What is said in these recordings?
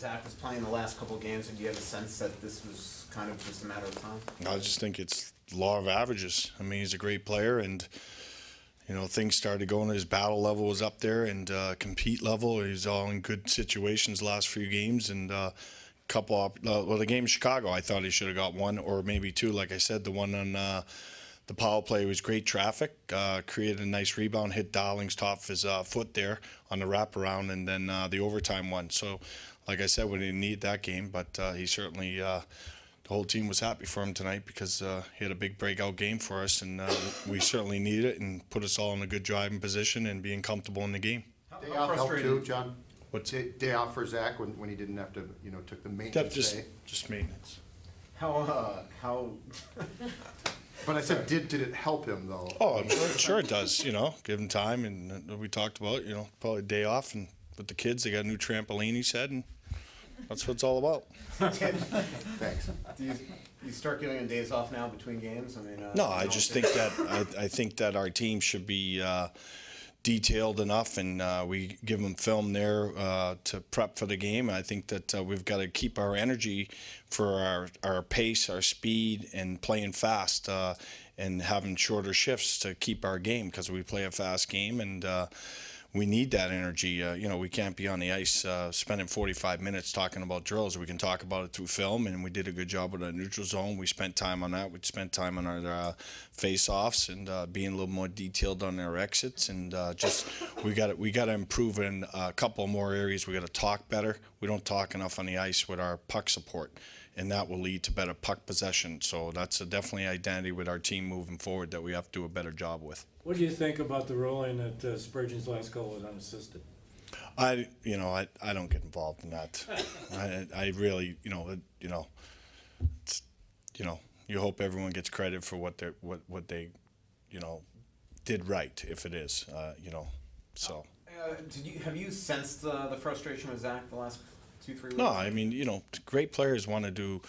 Zach was playing the last couple of games, and do you have a sense that this was kind of just a matter of time? I just think it's law of averages. I mean, he's a great player, and you know things started going. His battle level was up there, and uh, compete level. He's all in good situations last few games, and uh, couple. Op- uh, well, the game in Chicago, I thought he should have got one or maybe two. Like I said, the one on. Uh, the power play was great traffic, uh, created a nice rebound, hit Darling's top of his uh, foot there on the wraparound, and then uh, the overtime one. So, like I said, we didn't need that game, but uh, he certainly, uh, the whole team was happy for him tonight because uh, he had a big breakout game for us, and uh, we certainly needed it and put us all in a good driving position and being comfortable in the game. Day off helped too, John? What's Day, day off for Zach when, when he didn't have to, you know, took the maintenance Just, day. just maintenance. How uh, how But I said, did, did it help him though? Oh, I'm sure, sure it does. You know, give him time, and uh, we talked about you know probably a day off, and with the kids, they got a new trampoline. He said, and that's what it's all about. Thanks. do you, you start giving him days off now between games? I mean, uh, No, I just think that I, I think that our team should be uh, detailed enough, and uh, we give them film there uh, to prep for the game. I think that uh, we've got to keep our energy for our, our pace, our speed, and playing fast, uh, and having shorter shifts to keep our game because we play a fast game and. We need that energy. Uh, you know, we can't be on the ice uh, spending 45 minutes talking about drills. We can talk about it through film, and we did a good job with our neutral zone. We spent time on that. We spent time on our uh, face-offs and uh, being a little more detailed on our exits. And uh, just we got we got to improve in a couple more areas. We got to talk better. We don't talk enough on the ice with our puck support. And that will lead to better puck possession. So that's a definitely identity with our team moving forward that we have to do a better job with. What do you think about the ruling that uh, Spurgeon's last goal was unassisted? I, you know, I, I don't get involved in that. I, I really, you know, it, you know, it's, you know, you hope everyone gets credit for what they what what they, you know, did right if it is, uh, you know, so. Uh, did you have you sensed uh, the frustration with Zach the last two three weeks? No, I mean, you know, great players want to do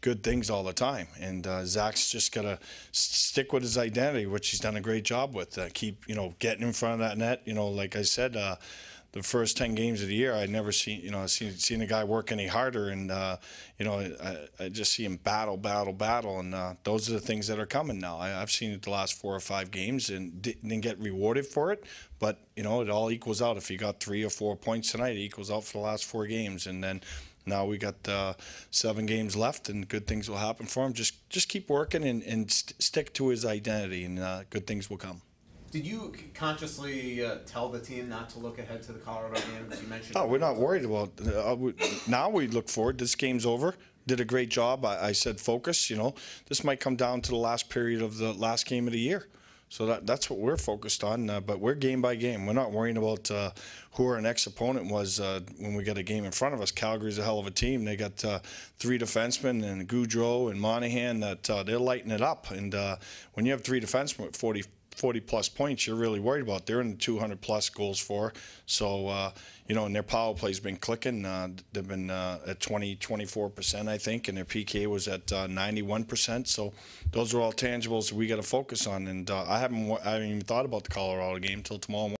good things all the time, and uh, Zach's just got to stick with his identity, which he's done a great job with. Uh, keep, you know, getting in front of that net. You know, like I said, uh, the first ten games of the year, I'd never seen, you know, seen seen a guy work any harder, and uh, you know, I, I just see him battle, battle, battle, and uh, those are the things that are coming now. I, I've seen it the last four or five games, and didn't get rewarded for it, but you know, it all equals out. If he got three or four points tonight, it equals out for the last four games, and then now we got uh, seven games left, and good things will happen for him. Just just keep working and, and st- stick to his identity, and uh, good things will come. Did you consciously uh, tell the team not to look ahead to the Colorado game? As you mentioned. Oh, we're not worried about. Uh, we, now we look forward. This game's over. Did a great job. I, I said focus. You know, this might come down to the last period of the last game of the year. So that, that's what we're focused on. Uh, but we're game by game. We're not worrying about uh, who our next opponent was uh, when we got a game in front of us. Calgary's a hell of a team. They got uh, three defensemen and Gaudreau and Monahan that uh, they're lighting it up. And uh, when you have three defensemen with 40, 40 plus points, you're really worried about. They're in the 200 plus goals for. So, uh, you know, and their power play's been clicking. Uh, they've been uh, at 20, 24%, I think, and their PK was at uh, 91%. So those are all tangibles we got to focus on. And uh, I haven't, I haven't even thought about the Colorado game until tomorrow morning.